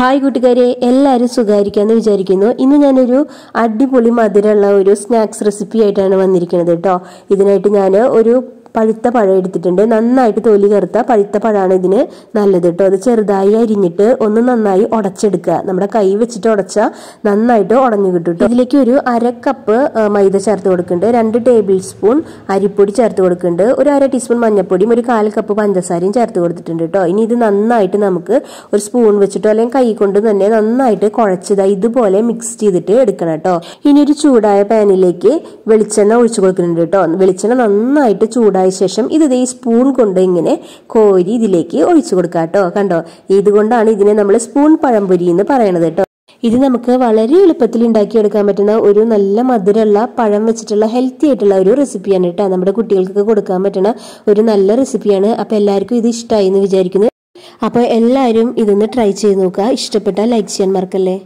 Hi കൂട്ടുകാരെ എല്ലാവരും സുഖമായിരിക്കാമെന്ന് വിചാരിക്കുന്നു. ഇന്ന് ഞാനൊരു അടിപൊളി മധുരമുള്ള ഒരു സ്നാക്സ് റെസിപ്പി ആയിട്ടാണ് വന്നിരിക്കുന്നത് കേട്ടോ ഇതിനായിട്ട് ഞാൻ ഒരു പഴുത്ത പഴം എടുത്തിട്ടുണ്ട്. നന്നായിട്ട് തൊലി കറുത്ത പഴുത്ത പഴമാണ് ഇതിന് നല്ലത് കേട്ടോ. അത് ചെറുതായി അരിഞ്ഞിട്ട് ഒന്ന് നന്നായി ഉടച്ചെടുക്കുക. നമ്മുടെ കൈ വെച്ചിട്ട് ഉടച്ചാൽ നന്നായിട്ട് ഉടഞ്ഞു കിട്ടും ഇതിലേക്ക് ഒരു അര കപ്പ് മൈദ ചേർത്ത് കൊടുക്കുന്നുണ്ട്. രണ്ട് ടേബിൾ സ്പൂൺ അരിപ്പൊടി ചേർത്ത് കൊടുക്കുന്നുണ്ട്. ഒരു അര ടീസ്പൂൺ മഞ്ഞൾപ്പൊടിയും ഒരു കാൽ കപ്പ് പഞ്ചസാരയും ചേർത്ത് കൊടുത്തിട്ടുണ്ട് കേട്ടോ. ഇനി ഇത് നന്നായിട്ട് നമുക്ക് ഒരു സ്പൂൺ വെച്ചിട്ടോ അല്ലെങ്കിൽ കൈ കൊണ്ട് തന്നെ നന്നായിട്ട് കുഴച്ചത് ഇതുപോലെ മിക്സ് ചെയ്തിട്ട് എടുക്കണം കേട്ടോ. ഇനി ഒരു ചൂടായ പാനിലേക്ക് വെളിച്ചെണ്ണ ഒഴിച്ചു കൊടുക്കുന്നുണ്ട് കേട്ടോ. വെളിച്ചെണ്ണ നന്നായിട്ട് ചൂടായ ശേഷം ഇത് ഈ സ്പൂൺ കൊണ്ട് ഇങ്ങനെ കോരി ഇതിലേക്ക് ഒഴിച്ചു കൊടുക്കുക കേട്ടോ കണ്ടോ? ഇതുകൊണ്ടാണ് ഇതിനെ നമ്മൾ സ്പൂൺ പഴംപൊരി എന്ന് പറയണത് കേട്ടോ ഇത് നമുക്ക് വളരെ എളുപ്പത്തിൽ ഉണ്ടാക്കിയെടുക്കാൻ പറ്റുന്ന ഒരു നല്ല മധുരമുള്ള പഴം വെച്ചിട്ടുള്ള ഹെൽത്തി ആയിട്ടുള്ള ഒരു റെസിപ്പിയാണ് കേട്ടോ നമ്മുടെ കുട്ടികൾക്കൊക്കെ കൊടുക്കാൻ പറ്റുന്ന ഒരു നല്ല റെസിപ്പിയാണ് അപ്പോൾ എല്ലാവർക്കും ഇത് ഇഷ്ടമായി എന്ന് വിചാരിക്കുന്നു. അപ്പോൾ എല്ലാവരും ഇതൊന്ന് ട്രൈ ചെയ്ത് നോക്കുക. ഇഷ്ടപ്പെട്ടാൽ ലൈക്ക് ചെയ്യാൻ മറക്കല്ലേ?